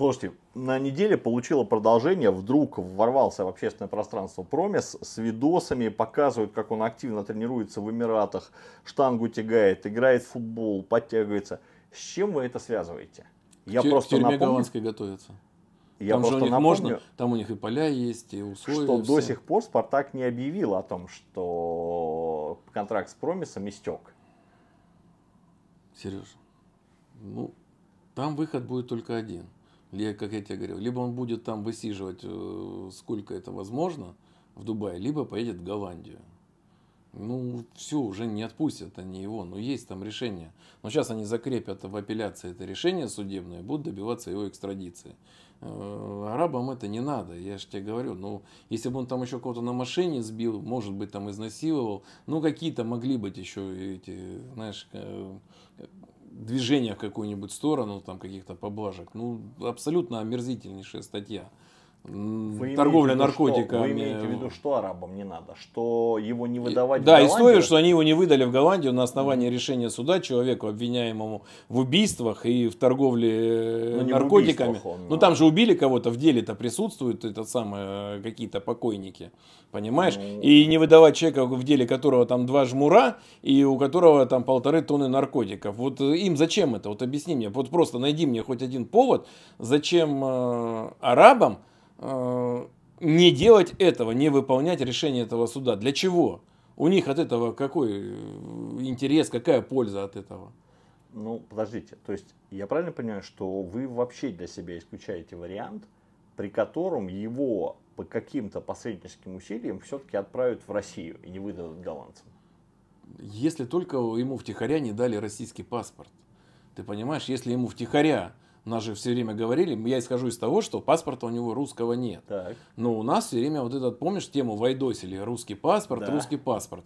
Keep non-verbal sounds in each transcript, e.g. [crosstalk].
Слушайте, на неделе получила продолжение, вдруг ворвался в общественное пространство Промис с видосами, показывает, как он активно тренируется в Эмиратах, штангу тягает, играет в футбол, подтягивается. С чем вы это связываете? Я в просто в тюрьме напомню, голландской готовится. Я там же у них напомню, можно, там у них и поля есть, и условия. Что все. до сих пор Спартак не объявил о том, что контракт с Промисом истек. Сереж, ну, там выход будет только один – как я тебе говорил, либо он будет там высиживать, э, сколько это возможно, в Дубае, либо поедет в Голландию. Ну, все, уже не отпустят они его, но есть там решение. Но сейчас они закрепят в апелляции это решение судебное, будут добиваться его экстрадиции. Э, арабам это не надо, я же тебе говорю. Ну, если бы он там еще кого-то на машине сбил, может быть, там изнасиловал, ну, какие-то могли быть еще эти, знаешь, э, движение в какую-нибудь сторону, там каких-то поблажек. Ну, абсолютно омерзительнейшая статья. Вы Торговля наркотиками. Что? Вы имеете в виду, что арабам не надо? Что его не выдавать Да, история, что они его не выдали в Голландию на основании решения суда человеку, обвиняемому в убийствах и в торговле ну, наркотиками. Он, ну, там же убили кого-то, в деле-то присутствуют это самое, какие-то покойники. Понимаешь? Ну... И не выдавать человека, в деле которого там два жмура, и у которого там полторы тонны наркотиков. Вот им зачем это? Вот объясни мне. Вот просто найди мне хоть один повод, зачем э, арабам Э, не делать этого, не выполнять решение этого суда. Для чего? У них от этого какой э, интерес, какая польза от этого? Ну, подождите, то есть я правильно понимаю, что вы вообще для себя исключаете вариант, при котором его по каким-то посредническим усилиям все-таки отправят в Россию и не выдадут голландцам? Если только ему втихаря не дали российский паспорт. Ты понимаешь, если ему втихаря нас же все время говорили, я исхожу из того, что паспорта у него русского нет. Так. Но у нас все время вот этот, помнишь, тему вайдосили, русский паспорт, да. русский паспорт.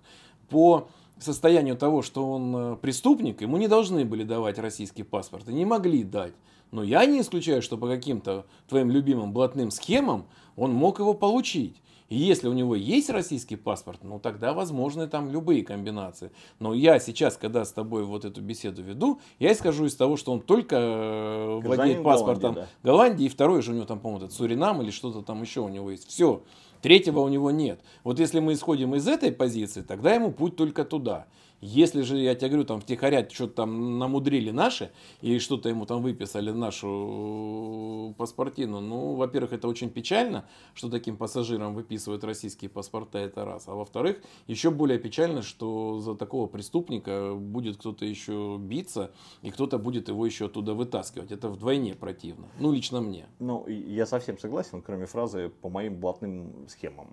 По состоянию того, что он э, преступник, ему не должны были давать российский паспорт, и не могли дать. Но я не исключаю, что по каким-то твоим любимым блатным схемам он мог его получить. И если у него есть российский паспорт, ну тогда возможны там любые комбинации. Но я сейчас, когда с тобой вот эту беседу веду, я исхожу из того, что он только э, владеет паспортом Голландии, да. Голландии, и второй же у него там, по-моему, Суринам или что-то там еще у него есть. Все. Третьего у него нет. Вот если мы исходим из этой позиции, тогда ему путь только туда. Если же, я тебе говорю, там втихаря что-то там намудрили наши, и что-то ему там выписали нашу паспортину, ну, во-первых, это очень печально, что таким пассажирам выписывают российские паспорта, это раз. А во-вторых, еще более печально, что за такого преступника будет кто-то еще биться, и кто-то будет его еще оттуда вытаскивать. Это вдвойне противно. Ну, лично мне. Ну, я совсем согласен, кроме фразы «по моим блатным схемам».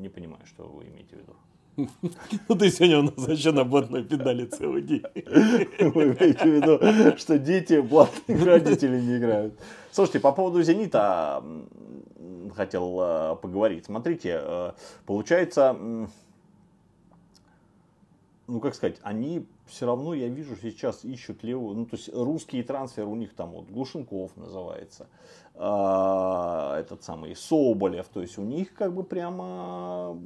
Не понимаю, что вы имеете в виду. Ну ты сегодня у нас вообще на блатной педали целый день. Вы имеете в виду, что дети блатных родителей не играют. Слушайте, по поводу «Зенита» хотел э, поговорить. Смотрите, э, получается, ну как сказать, они все равно, я вижу, сейчас ищут левую, ну то есть русские трансферы у них там вот Глушенков называется, э, этот самый Соболев, то есть у них как бы прямо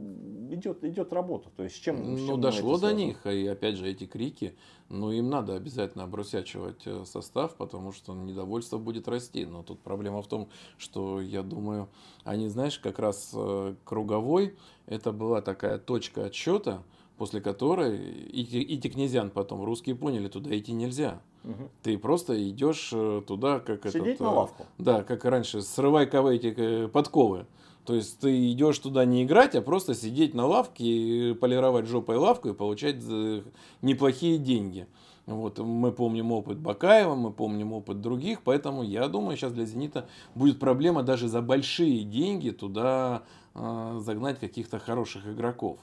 идет, идет работа, то есть с чем, с чем Ну дошло до них, и опять же эти крики, но им надо обязательно обрусячивать э, состав, потому что недовольство будет расти, но тут проблема в том, что я думаю, они, знаешь, как раз э, круговой, это была такая точка отсчета, после которой идти, идти князьян потом русские поняли, туда идти нельзя. Угу. Ты просто идешь э, туда, как Сидеть этот, на лавку. Да, как раньше, срывай эти э, подковы. То есть ты идешь туда не играть, а просто сидеть на лавке, полировать жопой лавку и получать э, неплохие деньги. Вот, мы помним опыт Бакаева, мы помним опыт других, поэтому я думаю, сейчас для «Зенита» будет проблема даже за большие деньги туда э, загнать каких-то хороших игроков.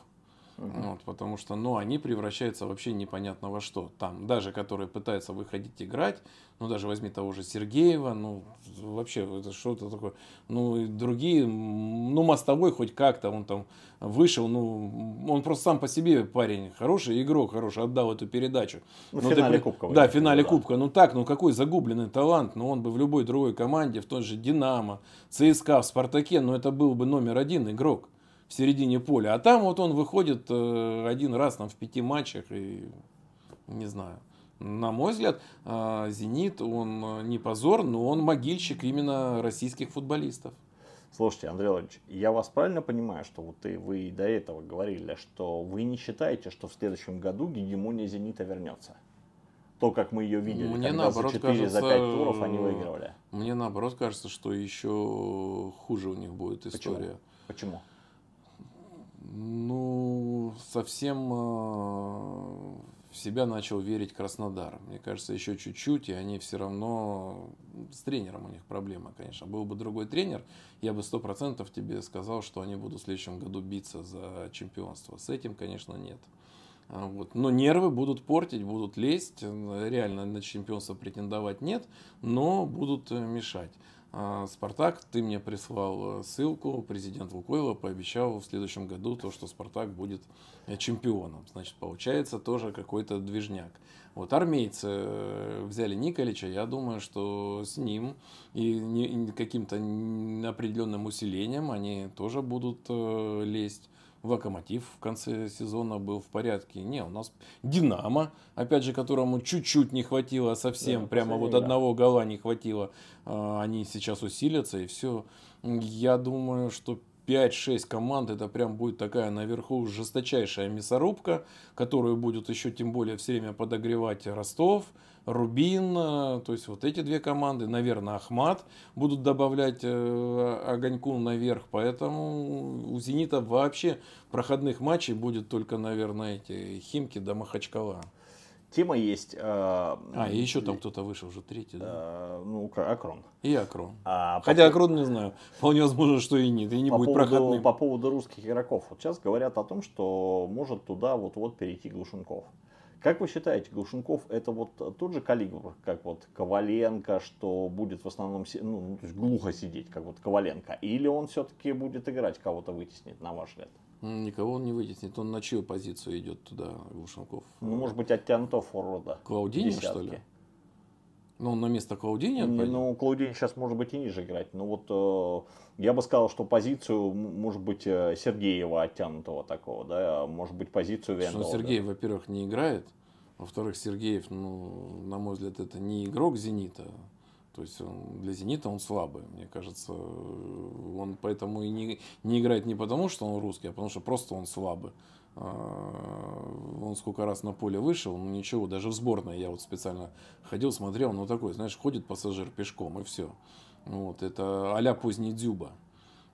Угу. Вот, потому что ну, они превращаются вообще непонятно во что. Там даже которые пытаются выходить играть, ну даже возьми того же Сергеева, ну вообще это что-то такое. Ну и другие, ну мостовой хоть как-то он там вышел, ну он просто сам по себе парень хороший, игрок хороший, отдал эту передачу. Ну, в ну, финале ты, Кубка. Да, в финале да. Кубка. Ну так, ну какой загубленный талант, ну он бы в любой другой команде, в той же Динамо, ЦСКА, в Спартаке, ну это был бы номер один игрок в середине поля. А там вот он выходит э, один раз там, в пяти матчах и не знаю. На мой взгляд, а, «Зенит», он не позор, но он могильщик именно российских футболистов. Слушайте, Андрей Владимирович, я вас правильно понимаю, что вот и вы до этого говорили, что вы не считаете, что в следующем году гегемония «Зенита» вернется? То, как мы ее видели, мне когда наоборот, за 4, кажется, за 5 туров они выигрывали. Мне наоборот кажется, что еще хуже у них будет история. Почему? Почему? Ну, совсем э, в себя начал верить Краснодар. Мне кажется, еще чуть-чуть, и они все равно... С тренером у них проблема, конечно. Был бы другой тренер, я бы сто процентов тебе сказал, что они будут в следующем году биться за чемпионство. С этим, конечно, нет. А вот. Но нервы будут портить, будут лезть. Реально на чемпионство претендовать нет, но будут э, мешать. А, Спартак, ты мне прислал э, ссылку, президент Лукойла пообещал в следующем году то, что Спартак будет э, чемпионом. Значит, получается тоже какой-то движняк. Вот армейцы э, взяли Николича, я думаю, что с ним и каким-то определенным усилением они тоже будут лезть. Локомотив в конце сезона был в порядке. Не, у нас Динамо, опять же, которому чуть-чуть не хватило совсем, да, прямо вот да. одного гола не хватило. А, они сейчас усилятся и все. Я думаю, что 5-6 команд, это прям будет такая наверху жесточайшая мясорубка, которую будут еще тем более все время подогревать Ростов, Рубин, э, то есть вот эти две команды, наверное, Ахмат будут добавлять э, огоньку наверх, поэтому у Зенита вообще проходных матчей будет только, наверное, эти Химки да Махачкала. Тема есть. Э, а, и еще там кто-то вышел уже третий, да? Э, ну, Акрон. И Акрон. А, Хотя по... Акрон не знаю. Вполне возможно, что и нет. И не по будет поводу, проходным. По поводу русских игроков. Вот сейчас говорят о том, что может туда вот-вот перейти Глушенков. Как вы считаете, Глушенков это вот тот же калибр, как вот Коваленко, что будет в основном ну, то есть глухо сидеть, как вот Коваленко? Или он все-таки будет играть, кого-то вытеснить, на ваш взгляд? Никого он не вытеснит. Он на чью позицию идет туда, Глушенков? Ну, может быть, оттянутого форварда. Клаудини, что ли? Ну, на место Клаудини? Ну, Клаудини сейчас может быть и ниже играть. Но вот э, я бы сказал, что позицию, может быть, э, Сергеева оттянутого такого, да, может быть, позицию Вендела. Что Сергеев, да. во-первых, не играет. Во-вторых, Сергеев, ну, на мой взгляд, это не игрок «Зенита». То есть он, для «Зенита» он слабый. Мне кажется, он поэтому и не, не играет не потому, что он русский, а потому что просто он слабый. А, он сколько раз на поле вышел, ну ничего, даже в сборной я вот специально ходил, смотрел, ну такой, знаешь, ходит пассажир пешком и все. Вот, это а-ля поздний Дзюба.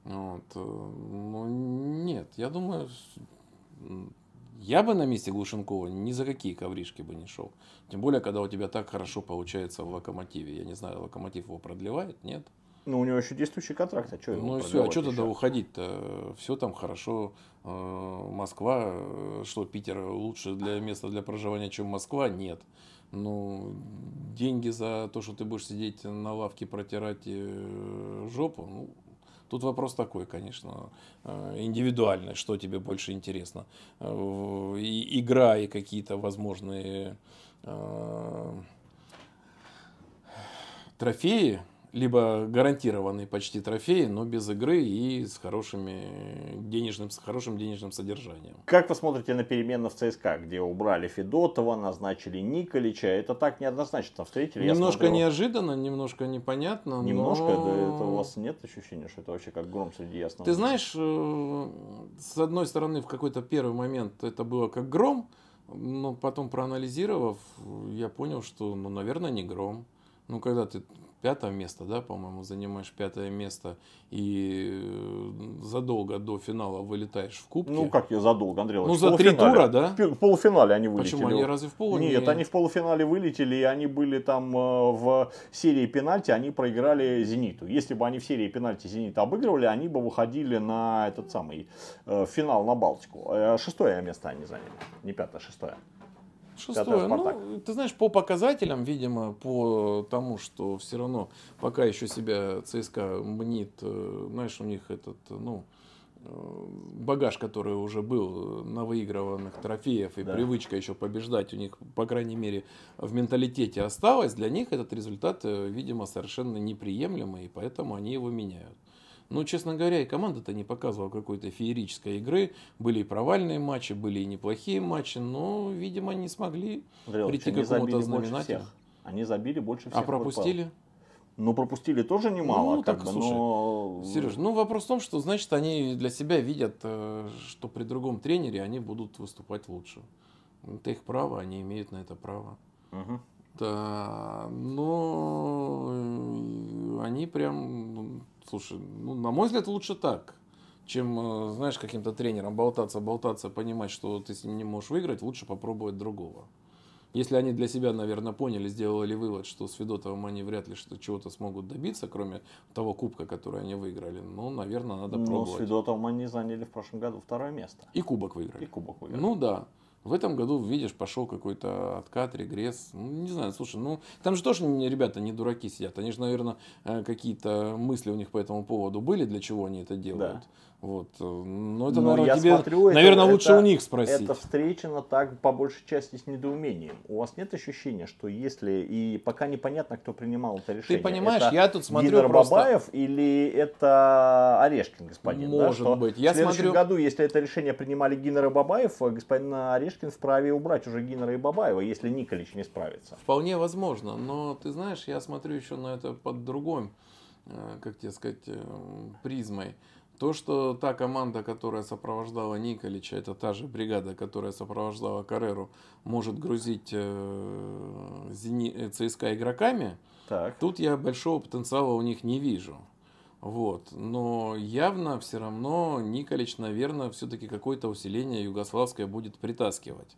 Вот. Э, ну, нет, я думаю, я бы на месте Глушенкова ни за какие ковришки бы не шел. Тем более, когда у тебя так хорошо получается в локомотиве. Я не знаю, локомотив его продлевает, нет? Ну, у него еще действующий контракт, а что Ну, все, а что тогда уходить-то? Все там хорошо. Э, Москва, э, что Питер лучше для места для проживания, чем Москва? Нет. Ну, деньги за то, что ты будешь сидеть на лавке, протирать э, жопу, ну, Тут вопрос такой, конечно, индивидуальный, что тебе больше интересно. И игра и какие-то возможные трофеи, либо гарантированный почти трофей, но без игры и с, хорошими денежным, с хорошим денежным содержанием. Как вы смотрите на перемены в ЦСКА, где убрали Федотова, назначили Николича? Это так неоднозначно встретили? Немножко смотрел... неожиданно, немножко непонятно. Немножко? Но... Да, это у вас нет ощущения, что это вообще как гром среди ясного? Ты знаешь, э, с одной стороны, в какой-то первый момент это было как гром, но потом проанализировав, я понял, что, ну, наверное, не гром. Ну, когда ты пятое место, да, по-моему, занимаешь пятое место и э, задолго до финала вылетаешь в кубке. Ну, как я задолго, Андрей Ну, за три тура, да? В полуфинале они вылетели. Почему? Они разве в полуфинале? Нет, они в полуфинале вылетели, и они были там э, в серии пенальти, они проиграли «Зениту». Если бы они в серии пенальти «Зенита» обыгрывали, они бы выходили на этот самый э, финал на Балтику. Шестое место они заняли, не пятое, шестое. Шестое. Ну, ты знаешь, по показателям, видимо, по тому, что все равно пока еще себя ЦСКА мнит, э, знаешь, у них этот, ну, э, багаж, который уже был на выигрыванных трофеев и да. привычка еще побеждать у них, по крайней мере, в менталитете осталась, для них этот результат, э, видимо, совершенно неприемлемый, и поэтому они его меняют. Но, честно говоря, и команда-то не показывала какой-то феерической игры. Были и провальные матчи, были и неплохие матчи, но, видимо, не смогли Андрей, прийти к какому-то знаменателю. Они забили больше всех. А пропустили? Ну, пропустили тоже немало. Ну, так, бы, слушай, но... Сереж, ну вопрос в том, что значит они для себя видят, э, что при другом тренере они будут выступать лучше. Это их право, они имеют на это право. Угу. Да, но э, они прям, слушай, ну, на мой взгляд, лучше так, чем, э, знаешь, каким-то тренером болтаться, болтаться, понимать, что ты с ним не можешь выиграть, лучше попробовать другого. Если они для себя, наверное, поняли, сделали вывод, что с Федотовым они вряд ли что чего-то смогут добиться, кроме того кубка, который они выиграли, ну, наверное, надо Но пробовать. Но с Федотовым они заняли в прошлом году второе место. И кубок выиграли. И кубок выиграли. Ну да. В этом году, видишь, пошел какой-то откат, регресс. Ну, не знаю, слушай, ну там же тоже ребята не дураки сидят. Они же, наверное, э, какие-то мысли у них по этому поводу были, для чего они это делают. Да. Вот. Э, но это, Но наверное, я тебе, смотрю, наверное, это, лучше это, у них спросить. Это встречено так, по большей части, с недоумением. У вас нет ощущения, что если, и пока непонятно, кто принимал это решение. Ты понимаешь, это я тут смотрю Гидер просто... Бабаев или это Орешкин, господин? Может да, быть. Я в следующем смотрю... году, если это решение принимали Гиннер и Бабаев, господин Орешкин вправе убрать уже Гиннера и Бабаева, если Николич не справится. Вполне возможно. Но ты знаешь, я смотрю еще на это под другой, э, как тебе сказать, э, призмой. То, что та команда, которая сопровождала Николича, это та же бригада, которая сопровождала Кареру, может грузить э, Зени... Э, ЦСКА игроками, так. тут я большого потенциала у них не вижу. Вот. Но явно все равно Николич, наверное, все-таки какое-то усиление югославское будет притаскивать.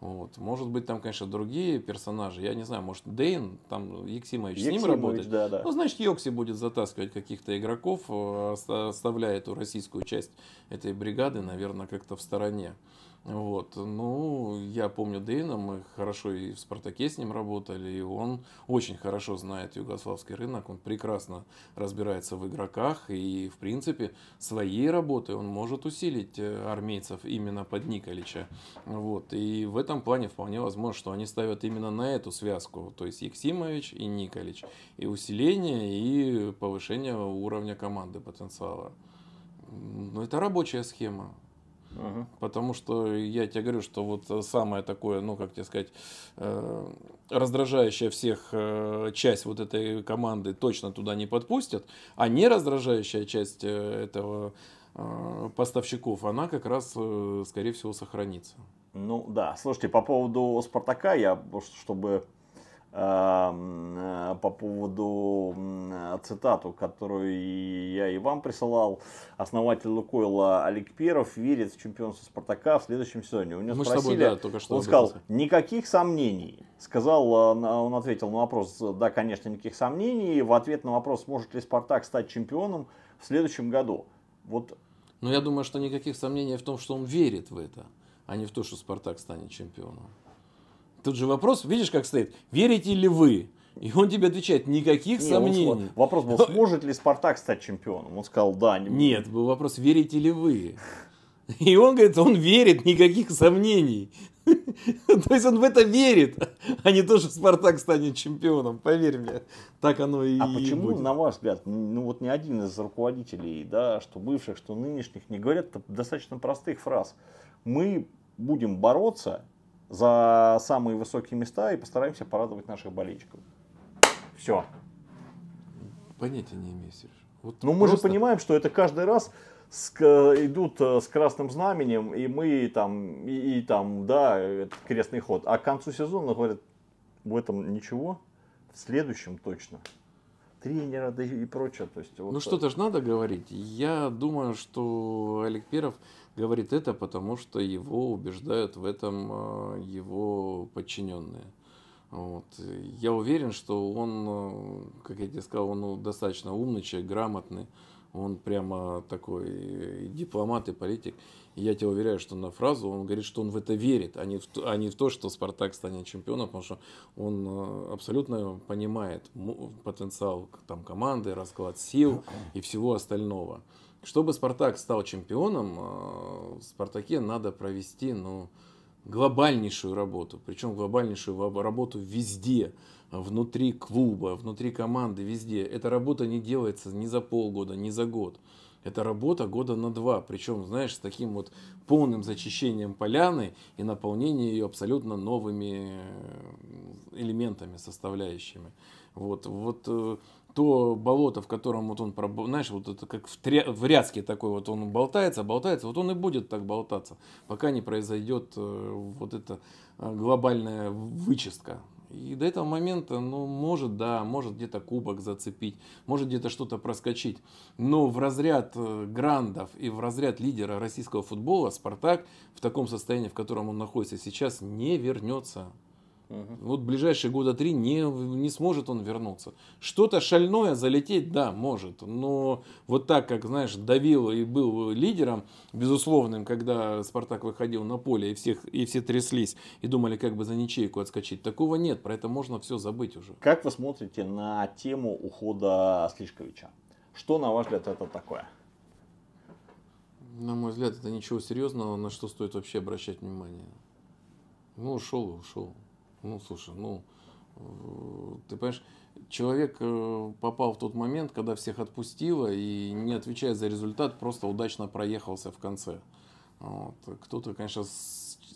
Вот. Может быть, там, конечно, другие персонажи. Я не знаю, может, Дейн, там Ексимович, Ексимович с ним работает. Да, да. Ну, значит, Йокси будет затаскивать каких-то игроков, э, оставляя эту российскую часть этой бригады, наверное, как-то в стороне. Вот. Ну, я помню Дейна, мы хорошо и в «Спартаке» с ним работали, и он очень хорошо знает югославский рынок, он прекрасно разбирается в игроках, и, в принципе, своей работой он может усилить э, армейцев именно под Николича. Вот. И в этом плане вполне возможно, что они ставят именно на эту связку, то есть Ексимович и Николич, и усиление, и повышение уровня команды потенциала. Ну, это рабочая схема. Угу. Потому что я тебе говорю, что вот самое такое, ну как тебе сказать, э, раздражающая всех э, часть вот этой команды точно туда не подпустят, а не раздражающая часть э, этого поставщиков, она как раз, скорее всего, сохранится. Ну да, слушайте, по поводу Спартака, я, чтобы э, по поводу цитату, которую я и вам присылал. Основатель Лукойла Олег Перов верит в чемпионство Спартака в следующем сезоне. У него Мы спросили, тобой, да, только что он сказал, никаких сомнений. Сказал, э, он ответил на вопрос, да, конечно, никаких сомнений. В ответ на вопрос, может ли Спартак стать чемпионом в следующем году. Вот. Но я думаю, что никаких сомнений в том, что он верит в это, а не в то, что Спартак станет чемпионом. Тут же вопрос, видишь, как стоит, верите ли вы? И он тебе отвечает, никаких не, сомнений. Он, вопрос был, сможет ли Спартак стать чемпионом? Он сказал, да. Не Нет, был вопрос, верите ли вы? И он говорит, он верит, никаких сомнений. [laughs] То есть он в это верит, а не то, что Спартак станет чемпионом. Поверь мне, так оно и А почему, будет. на ваш взгляд, ну вот ни один из руководителей, да, что бывших, что нынешних, не говорят достаточно простых фраз. Мы будем бороться за самые высокие места и постараемся порадовать наших болельщиков. Все. Понятия не имею, Сереж. Вот ну, мы просто... же понимаем, что это каждый раз с, идут э, с красным знаменем, и мы там, и, и там, да, это крестный ход. А к концу сезона говорят, в этом ничего, в следующем точно. Тренера да и прочее. То есть, вот... Ну что-то же надо говорить. Я думаю, что Олег Перов говорит это, потому что его убеждают в этом э, его подчиненные. Вот. Я уверен, что он, э, как я тебе сказал, он ну, достаточно умный человек, грамотный. Он прямо такой дипломат и политик. И я тебе уверяю, что на фразу он говорит, что он в это верит, а не в, то, а не в то, что Спартак станет чемпионом, потому что он э, абсолютно понимает потенциал там, команды, расклад сил и всего остального. Чтобы Спартак стал чемпионом, э, в Спартаке надо провести ну, глобальнейшую работу. Причем глобальнейшую работу везде. внутри клуба, внутри команды, везде. Эта работа не делается ни за полгода, ни за год. Это работа года на два, причем, знаешь, с таким вот полным зачищением поляны и наполнением ее абсолютно новыми э, элементами, составляющими. Вот, вот э, то болото, в котором вот он, знаешь, вот это как в, тря... в рядске такой вот он болтается, болтается, вот он и будет так болтаться, пока не произойдет э, вот эта глобальная вычистка. И до этого момента, ну, может, да, может где-то кубок зацепить, может где-то что-то проскочить. Но в разряд э, грандов и в разряд лидера российского футбола Спартак в таком состоянии, в котором он находится сейчас, не вернется. Угу. Вот ближайшие года три не, не сможет он вернуться. Что-то шальное залететь, да, может. Но вот так, как, знаешь, давил и был лидером, безусловным, когда Спартак выходил на поле, и, всех, и все тряслись, и думали, как бы за ничейку отскочить. Такого нет, про это можно все забыть уже. Как вы смотрите на тему ухода Слишковича? Что, на ваш взгляд, это такое? На мой взгляд, это ничего серьезного, на что стоит вообще обращать внимание. Ну, ушел и ушел. Ну, слушай, ну, э, ты понимаешь, человек э, попал в тот момент, когда всех отпустило и не отвечая за результат, просто удачно проехался в конце. Вот. Кто-то, конечно,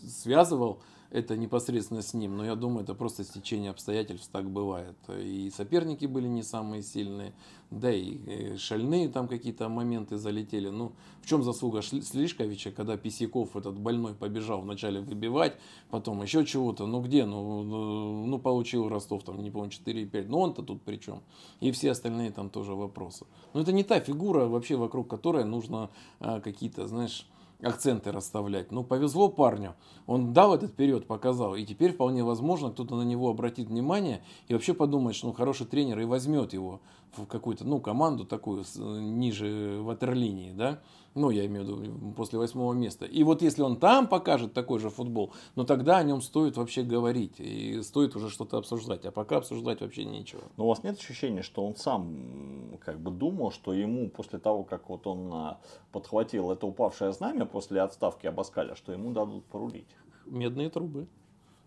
связывал это непосредственно с ним, но я думаю, это просто стечение обстоятельств, так бывает. И соперники были не самые сильные, да и шальные там какие-то моменты залетели. Ну, в чем заслуга Слишковича, когда Писяков этот больной побежал вначале выбивать, потом еще чего-то, ну где, ну, ну, ну получил Ростов там, не помню, 4,5, но он-то тут при чем? И все остальные там тоже вопросы. Но это не та фигура вообще, вокруг которой нужно а, какие-то, знаешь, акценты расставлять. Ну, повезло парню. Он дал этот период, показал. И теперь вполне возможно, кто-то на него обратит внимание и вообще подумает, что он хороший тренер и возьмет его в какую-то, ну, команду такую ниже ватерлинии, да ну, я имею в виду после восьмого места. И вот если он там покажет такой же футбол, ну тогда о нем стоит вообще говорить и стоит уже что-то обсуждать. А пока обсуждать вообще нечего. Но у вас нет ощущения, что он сам как бы думал, что ему после того, как вот он а, подхватил это упавшее знамя после отставки Абаскаля, что ему дадут порулить? Медные трубы.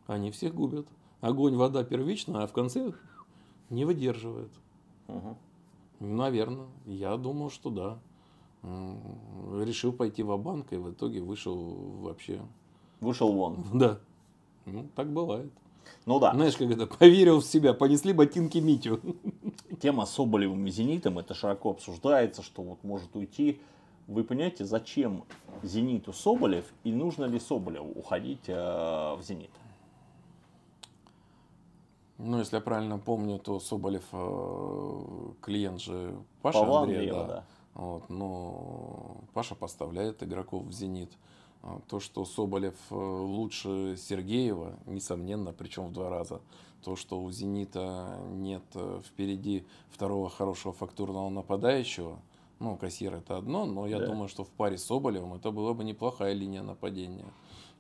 Они всех губят. Огонь, вода первично, а в конце не выдерживает. Угу. Наверное. Я думал, что да решил пойти в банк и в итоге вышел вообще. Вышел вон. [laughs] Да. Ну, так бывает. Ну да. Знаешь, как это, поверил в себя, понесли ботинки Митю. Тема с Соболевым и Зенитом, это широко обсуждается, что вот может уйти. Вы понимаете, зачем Зениту Соболев и нужно ли Соболеву уходить э, в Зенит? Ну, если я правильно помню, то Соболев э, клиент же Паша Павла Андрея, Андреева, да. да. Вот, но Паша поставляет игроков в «Зенит». А, то, что Соболев э, лучше Сергеева, несомненно, причем в два раза. То, что у «Зенита» нет э, впереди второго хорошего фактурного нападающего, ну, кассир это одно, но я да. думаю, что в паре с Соболевым это была бы неплохая линия нападения.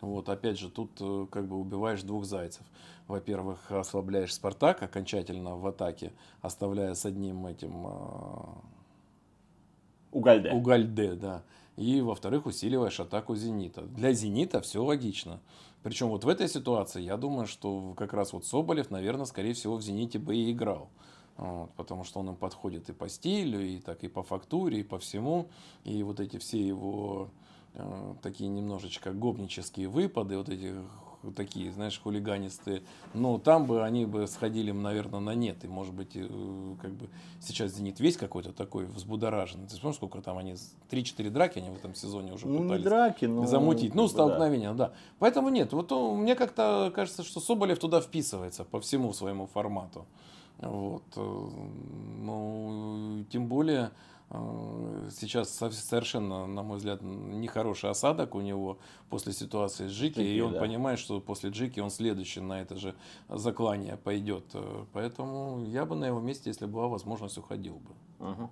Вот, опять же, тут э, как бы убиваешь двух зайцев. Во-первых, ослабляешь Спартак окончательно в атаке, оставляя с одним этим Угальде. Угальде, да. И, во-вторых, усиливаешь атаку «Зенита». Для «Зенита» все логично. Причем вот в этой ситуации, я думаю, что как раз вот Соболев, наверное, скорее всего, в «Зените» бы и играл. Вот, потому что он им подходит и по стилю, и так и по фактуре, и по всему. И вот эти все его э, такие немножечко гопнические выпады, вот эти такие, знаешь, хулиганистые, но там бы они бы сходили, наверное, на нет. И, может быть, э, как бы сейчас «Зенит» весь какой-то такой взбудораженный. Ты помнишь, сколько там они, 3-4 драки они в этом сезоне уже ну, пытались не драки, но... замутить. Ну, столкновения, да. да. Поэтому нет, вот мне как-то кажется, что Соболев туда вписывается по всему своему формату. Вот. Э, ну, тем более, Э, сейчас совершенно, на мой взгляд, нехороший осадок у него после ситуации с Джики. Джики и он да. понимает, что после Джики он следующий на это же заклание пойдет. Э, поэтому я бы на его месте, если была возможность, уходил бы. Угу.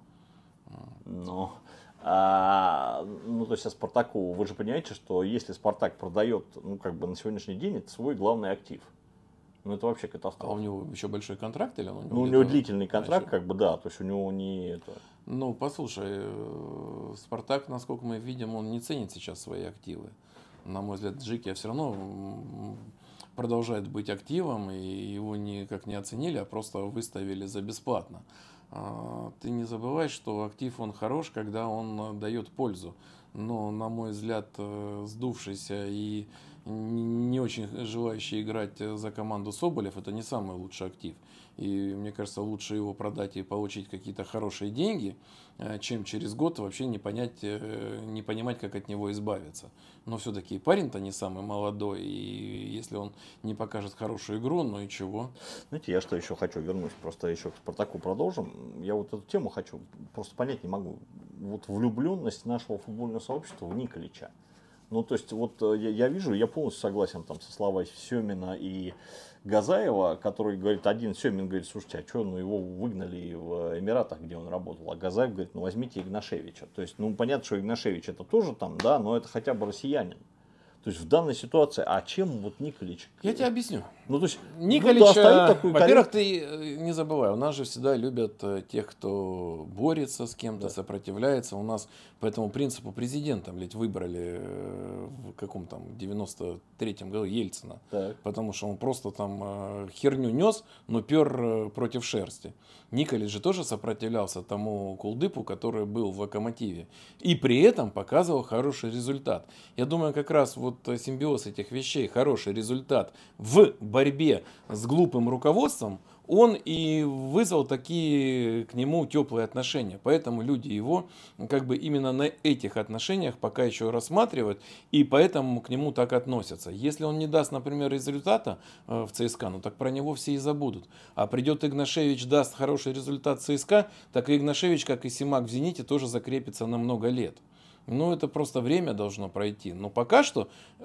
Ну, а, ну, то есть, а Спартаку, вы же понимаете, что если Спартак продает, ну, как бы на сегодняшний день, это свой главный актив. Ну, это вообще катастрофа. А у него еще большой контракт или он у него Ну, у него длительный контракт, как бы, да, то есть у него не это. Ну, послушай, э, Спартак, насколько мы видим, он не ценит сейчас свои активы. На мой взгляд, Джики, все равно продолжает быть активом, и его никак не оценили, а просто выставили за бесплатно. А, ты не забывай, что актив он хорош, когда он дает пользу. Но, на мой взгляд, э, сдувшийся и не очень желающий играть за команду Соболев, это не самый лучший актив. И мне кажется, лучше его продать и получить какие-то хорошие деньги, э, чем через год вообще не, понять, э, не понимать, как от него избавиться. Но все-таки парень-то не самый молодой, и если он не покажет хорошую игру, ну и чего. Знаете, я что еще хочу вернусь, просто еще к Спартаку продолжим. Я вот эту тему хочу, просто понять не могу. Вот влюбленность нашего футбольного сообщества в Николича. Ну, то есть, вот э, я, я вижу, я полностью согласен там со словами Семина и Газаева, который говорит, один Семин говорит, слушайте, а что, ну его выгнали в Эмиратах, где он работал, а Газаев говорит, ну возьмите Игнашевича. То есть, ну понятно, что Игнашевич это тоже там, да, но это хотя бы россиянин. То есть в данной ситуации, а чем вот Николич? Я тебе объясню. Ну, то есть, Николич, ну, да, во-первых, ты э, не забывай, у нас же всегда любят э, тех, кто борется с кем-то, да. сопротивляется. У нас по этому принципу президента, блядь, выбрали э, в каком там 93-м году Ельцина. Так. Потому что он просто там херню нес, но пер против шерсти. Николич же тоже сопротивлялся тому Кулдыпу, который был в локомотиве. И при этом показывал хороший результат. Я думаю, как раз вот симбиоз этих вещей, хороший результат в борьбе с глупым руководством, он и вызвал такие к нему теплые отношения. Поэтому люди его как бы именно на этих отношениях пока еще рассматривают, и поэтому к нему так относятся. Если он не даст, например, результата э, в ЦСКА, ну так про него все и забудут. А придет Игнашевич, даст хороший результат ЦСКА, так и Игнашевич, как и Симак в «Зените», тоже закрепится на много лет. Ну, это просто время должно пройти. Но пока что, э,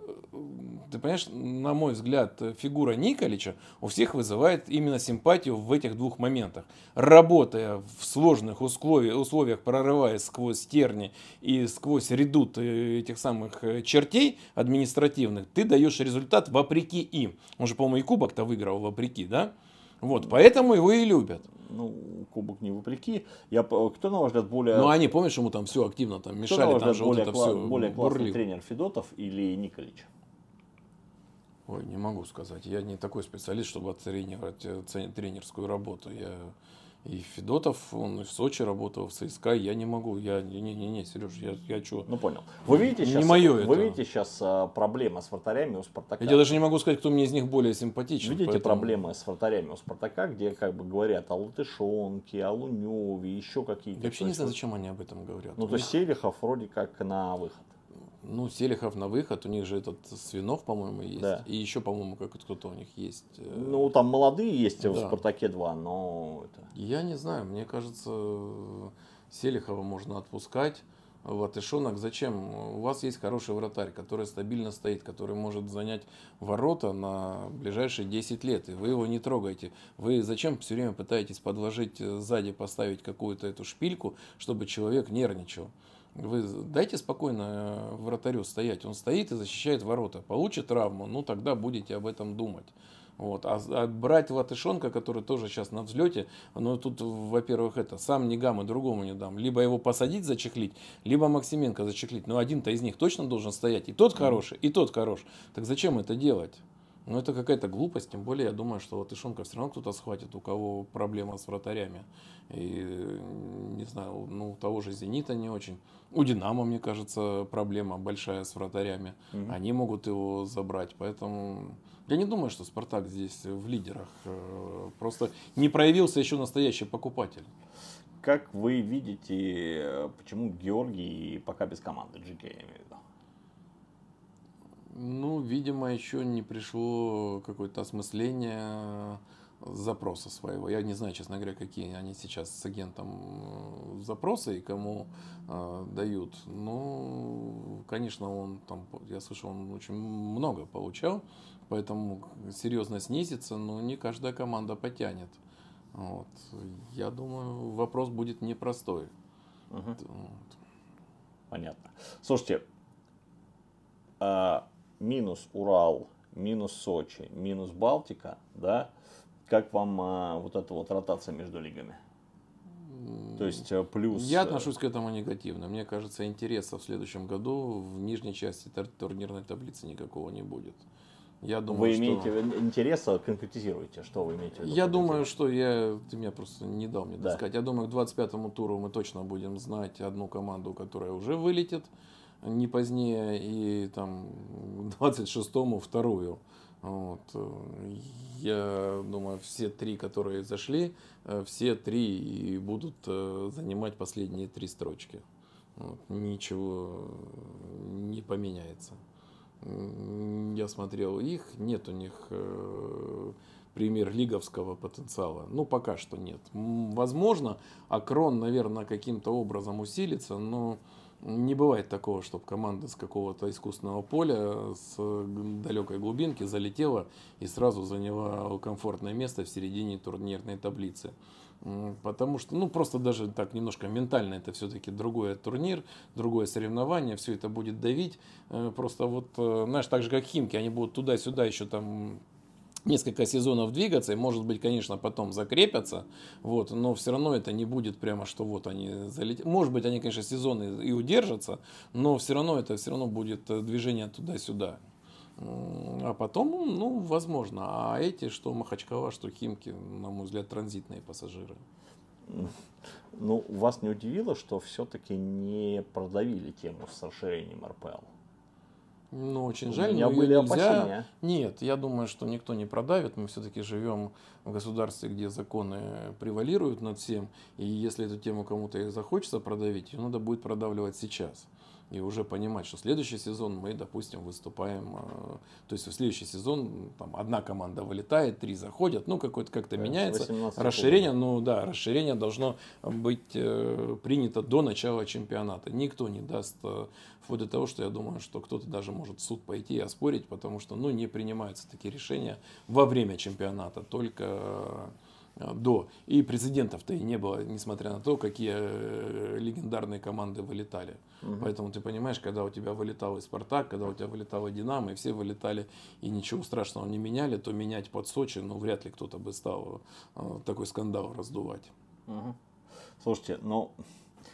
ты понимаешь, на мой взгляд, фигура Николича у всех вызывает именно симпатию в этих двух моментах. Работая в сложных условиях, условиях прорываясь сквозь терни и сквозь редут э, этих самых э, чертей административных, ты даешь результат вопреки им. Он же, по-моему, и кубок-то выиграл вопреки, да? Вот, поэтому его и любят ну, кубок не вопреки. Я, кто, на ваш взгляд, более... Ну, они, помнишь, ему там все активно там мешали, кто, на там же более, вот это кла- все более классный бурлил. тренер Федотов или Николич? Ой, не могу сказать. Я не такой специалист, чтобы оценивать э, тренерскую работу. Я и Федотов, он и в Сочи работал, в ЦСКА, я не могу, я, не-не-не, Сереж, я, я что? Ну понял. Вы видите сейчас, не мое вы это. видите сейчас а, проблема с вратарями у Спартака? Я даже не могу сказать, кто мне из них более симпатичен. Видите поэтому... проблемы с вратарями у Спартака, где как бы говорят о Латышонке, о Луневе, еще какие-то. Я вообще не знаю, зачем они об этом говорят. Ну, то есть Селихов вроде как на выход. Ну, Селихов на выход, у них же этот Свинов, по-моему, есть. Да. И еще, по-моему, как кто-то у них есть. Э, ну, там молодые есть да. в Спартаке 2, но это. Я не знаю, мне кажется, Селихова можно отпускать. Латышонок зачем? У вас есть хороший вратарь, который стабильно стоит, который может занять ворота на ближайшие 10 лет, и вы его не трогаете. Вы зачем все время пытаетесь подложить э, сзади, поставить какую-то эту шпильку, чтобы человек нервничал? Вы дайте спокойно э, вратарю стоять. Он стоит и защищает ворота. Получит травму, ну тогда будете об этом думать. Вот. А, а брать Латышонка, который тоже сейчас на взлете, ну тут, во-первых, это сам не гам и другому не дам. Либо его посадить, зачехлить, либо Максименко зачехлить. Но один-то из них точно должен стоять. И тот хороший, и тот хорош. Так зачем это делать? Ну, это какая-то глупость, тем более я думаю, что Латышонка все равно кто-то схватит, у кого проблема с вратарями. И, не знаю, ну, у того же «Зенита» не очень. У «Динамо», мне кажется, проблема большая с вратарями. Угу. Они могут его забрать, поэтому... Я не думаю, что «Спартак» здесь в лидерах. Э, просто не проявился еще настоящий покупатель. Как вы видите, почему Георгий пока без команды, GK я имею в виду? Ну, видимо, еще не пришло какое-то осмысление запроса своего. Я не знаю, честно говоря, какие они сейчас с агентом э, запросы и кому э, дают. Ну, конечно, он там, я слышал, он очень много получал, поэтому серьезно снизится, но не каждая команда потянет. Вот. Я думаю, вопрос будет непростой. Угу. Вот. Понятно. Слушайте, а минус Урал, минус Сочи, минус Балтика, да, как вам а, вот эта вот ротация между лигами? То есть э, плюс... Я э, отношусь к этому негативно. Мне кажется, интереса в следующем году в нижней части турнирной таблицы никакого не будет. Я думаю, вы имеете что... интереса, конкретизируйте, что вы имеете в виду? Я думаю, что я, ты меня просто не дал мне да. сказать. Я думаю, к 25-му туру мы точно будем знать одну команду, которая уже вылетит не позднее, и там к 26-му вторую. Вот. Я думаю, все три, которые зашли, э, все три и будут э, занимать последние три строчки. Вот. Ничего не поменяется. Я смотрел их, нет у них э, премьер-лиговского потенциала. Ну, пока что нет. Возможно, Акрон, наверное, каким-то образом усилится, но не бывает такого, чтобы команда с какого-то искусственного поля, с далекой глубинки залетела и сразу заняла комфортное место в середине турнирной таблицы. Потому что, ну, просто даже так немножко ментально это все-таки другой турнир, другое соревнование, все это будет давить. Э, просто вот, э, знаешь, так же как Химки, они будут туда-сюда еще там несколько сезонов двигаться, и может быть, конечно, потом закрепятся, вот, но все равно это не будет прямо, что вот они залетят. Может быть, они, конечно, сезоны и удержатся, но все равно это все равно будет э, движение туда-сюда. А потом, ну, возможно. А эти, что Махачкала, что Химки, на мой взгляд, транзитные пассажиры. Ну, вас не удивило, что все-таки не продавили тему с расширением РПЛ? Ну, очень жаль, У меня были нельзя. Опасения. Нет, я думаю, что никто не продавит. Мы все-таки живем в государстве, где законы превалируют над всем. И если эту тему кому-то захочется продавить, ее надо будет продавливать сейчас и уже понимать, что следующий сезон мы, допустим, выступаем, э, то есть в следующий сезон там одна команда вылетает, три заходят, ну какое-то как-то да, меняется, расширение, ну да, расширение должно быть э, принято до начала чемпионата. Никто не даст э, вплоть до того, что я думаю, что кто-то даже может в суд пойти и оспорить, потому что ну не принимаются такие решения во время чемпионата, только до. И прецедентов-то и не было, несмотря на то, какие э, легендарные команды вылетали. Угу. Поэтому ты понимаешь, когда у тебя вылетал и Спартак, когда у тебя вылетала Динамо, и все вылетали и ничего страшного не меняли, то менять под Сочи, ну, вряд ли кто-то бы стал э, такой скандал раздувать. Угу. Слушайте, ну,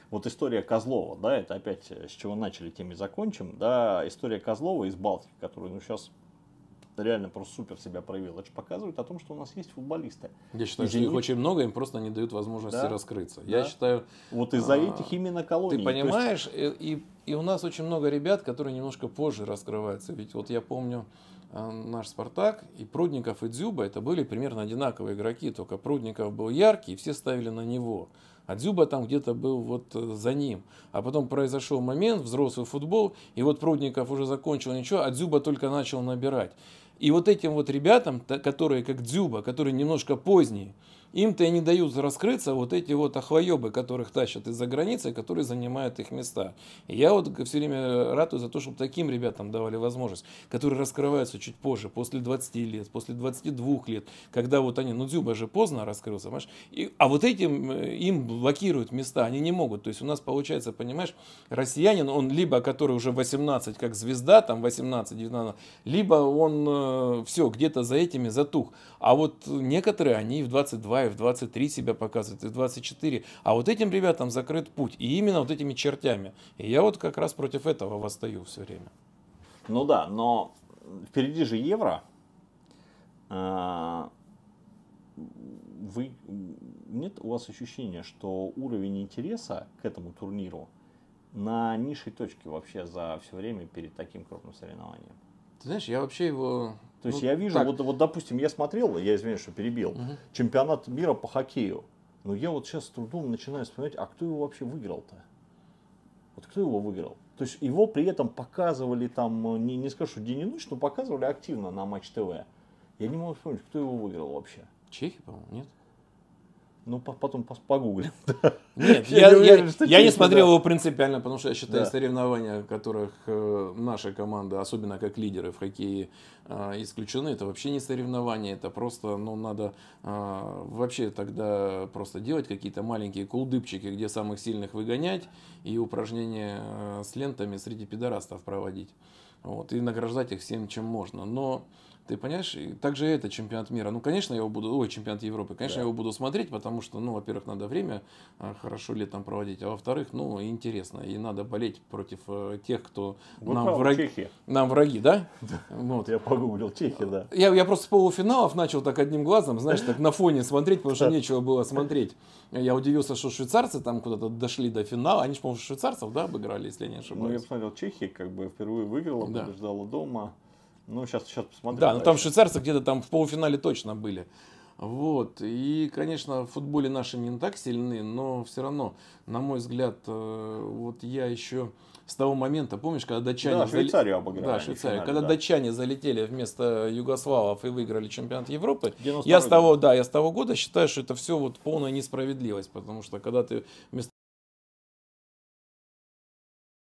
вот история Козлова, да, это опять с чего начали, тем и закончим, да, история Козлова из Балтики, которую, ну, сейчас реально просто супер себя проявил. Это же показывает о том, что у нас есть футболисты. Я считаю, Извините. что их очень много, им просто не дают возможности да? раскрыться. Да. Я считаю... Вот из-за а, этих именно колоний. Ты понимаешь, есть... и, и у нас очень много ребят, которые немножко позже раскрываются. Ведь вот я помню, а, наш Спартак и Прудников и Дзюба, это были примерно одинаковые игроки, только Прудников был яркий, и все ставили на него. А Дзюба там где-то был вот э, за ним. А потом произошел момент, взрослый футбол, и вот Прудников уже закончил ничего, а Дзюба только начал набирать. И вот этим вот ребятам, которые как Дзюба, которые немножко поздние, им-то и не дают раскрыться вот эти вот охвоебы, которых тащат из-за границы, которые занимают их места. И я вот все время ратую за то, чтобы таким ребятам давали возможность, которые раскрываются чуть позже, после 20 лет, после 22 лет, когда вот они, ну Дзюба же поздно раскрылся, понимаешь? И, а вот этим э, им блокируют места, они не могут. То есть у нас получается, понимаешь, россиянин, он либо который уже 18, как звезда, там 18-19, либо он э, все, где-то за этими затух. А вот некоторые, они в 22 и в 23 себя показывают, и в 24. А вот этим ребятам закрыт путь. И именно вот этими чертями. И я вот как раз против этого восстаю все время. Ну да, но впереди же евро. А, вы, нет у вас ощущения, что уровень интереса к этому турниру на низшей точке вообще за все время перед таким крупным соревнованием? Ты знаешь, я вообще его то есть ну, я вижу, вот, вот, допустим, я смотрел, я извиняюсь, что перебил, угу. чемпионат мира по хоккею. Но я вот сейчас с трудом начинаю вспоминать, а кто его вообще выиграл-то? Вот кто его выиграл? То есть его при этом показывали там, не, не скажу, день и ночь, но показывали активно на Матч ТВ. Я не могу вспомнить, кто его выиграл вообще. Чехи, по-моему, нет? Ну, потом погуглим. [laughs] Нет, я, я, я, я не смотрел да. его принципиально, потому что я считаю да. соревнования, в которых э, наша команда, особенно как лидеры в хоккее, э, исключены. Это вообще не соревнования, это просто, ну, надо э, вообще тогда просто делать какие-то маленькие кулдыпчики, где самых сильных выгонять и упражнения э, с лентами среди пидорастов проводить. Вот, и награждать их всем, чем можно. Но Ты понимаешь? И также это чемпионат мира. Ну, конечно, я его буду, ой, чемпионат Европы. Конечно, да. я его буду смотреть, потому что, ну, во-первых, надо время а, хорошо летом проводить, а во-вторых, ну, интересно. И надо болеть против э, тех, кто Вы нам враги. Нам враги, да? Вот. Я погуглил Чехия, да. Я, я просто с полуфиналов начал так одним глазом, знаешь, так на фоне смотреть, потому что нечего было смотреть. Я удивился, что швейцарцы там куда-то дошли до финала. Они же, по-моему, швейцарцев, да, обыграли, если я не ошибаюсь. Ну, я посмотрел Чехия, как бы впервые выиграла, да. побеждала дома. Ну, сейчас, сейчас посмотрим. Да, ну там швейцарцы где-то там в полуфинале точно были. Вот. И, конечно, в футболе наши не так сильны, но все равно, на мой взгляд, э, вот я еще с того момента, помнишь, когда датчане... Да, Швейцарию обыграли. Да, Швейцарию. Финале, когда да. датчане залетели вместо югославов и выиграли чемпионат Европы, я с того, да, я с того года считаю, что это все вот полная несправедливость, потому что когда ты вместо